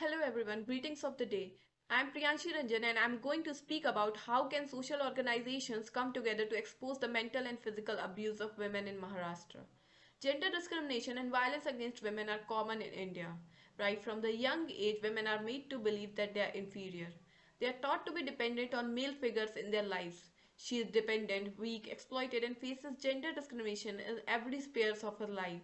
Hello everyone, greetings of the day. I am Priyanshi Ranjan and I am going to speak about how can social organizations come together to expose the mental and physical abuse of women in Maharashtra. Gender discrimination and violence against women are common in India. Right from the young age, women are made to believe that they are inferior. They are taught to be dependent on male figures in their lives. She is dependent, weak, exploited and faces gender discrimination in every sphere of her life.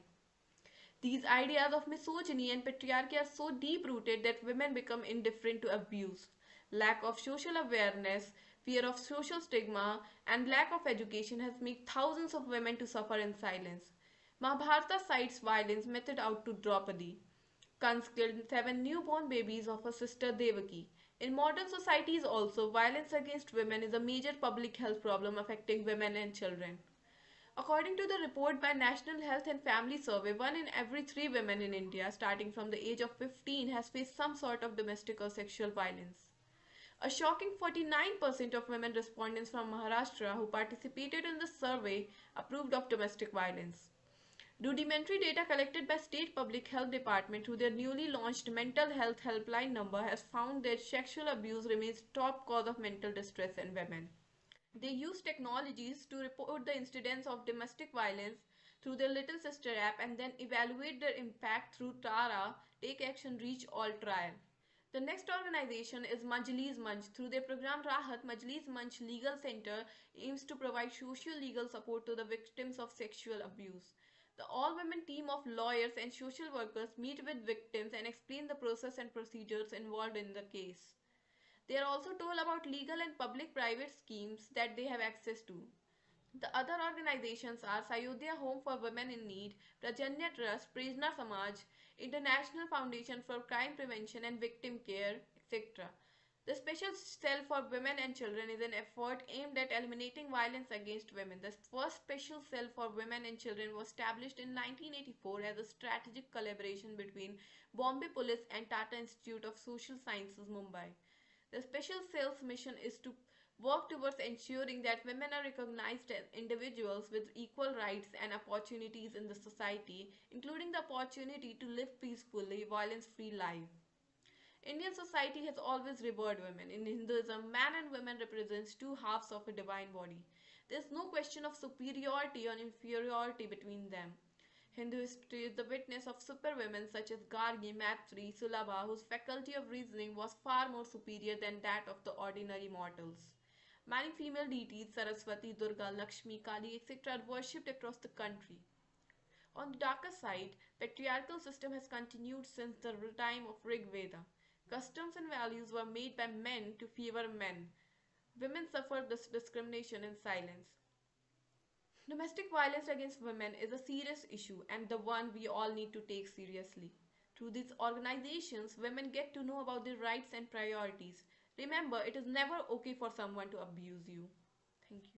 These ideas of misogyny and patriarchy are so deep rooted that women become indifferent to abuse. Lack of social awareness, fear of social stigma, and lack of education has made thousands of women to suffer in silence. Mahabharata cites violence meted out to Draupadi. Kans killed seven newborn babies of her sister Devaki. In modern societies also, violence against women is a major public health problem affecting women and children. According to the report by National Health and Family Survey, one in every three women in India starting from the age of 15 has faced some sort of domestic or sexual violence. A shocking 49% of women respondents from Maharashtra who participated in the survey approved of domestic violence. Rudimentary data collected by State Public Health Department through their newly launched mental health helpline number has found that sexual abuse remains top cause of mental distress in women. They use technologies to report the incidents of domestic violence through their Little Sister app and then evaluate their impact through TARA, Take Action Reach All trial. The next organization is Majlis Manch. Through their program Rahat, Majlis Manch Legal Center aims to provide social legal support to the victims of sexual abuse. The all-women team of lawyers and social workers meet with victims and explain the process and procedures involved in the case. They are also told about legal and public-private schemes that they have access to. The other organizations are Sayodhya Home for Women in Need, Prajanya Trust, Prerna Samaj, International Foundation for Crime Prevention and Victim Care, etc. The Special Cell for Women and Children is an effort aimed at eliminating violence against women. The first Special Cell for Women and Children was established in 1984 as a strategic collaboration between Bombay Police and Tata Institute of Social Sciences, Mumbai. The special Cell's mission is to work towards ensuring that women are recognized as individuals with equal rights and opportunities in the society, including the opportunity to live peacefully, violence-free life. Indian society has always revered women. In Hinduism, man and woman represents two halves of a divine body. There is no question of superiority or inferiority between them. Hindu history is the witness of superwomen such as Gargi, Maitri, Sulabha, whose faculty of reasoning was far more superior than that of the ordinary mortals. Many female deities, Saraswati, Durga, Lakshmi, Kali, etc. are worshipped across the country. On the darker side, patriarchal system has continued since the time of Rig Veda. Customs and values were made by men to favor men. Women suffered this discrimination in silence. Domestic violence against women is a serious issue and the one we all need to take seriously. Through these organizations, women get to know about their rights and priorities. Remember, it is never okay for someone to abuse you. Thank you.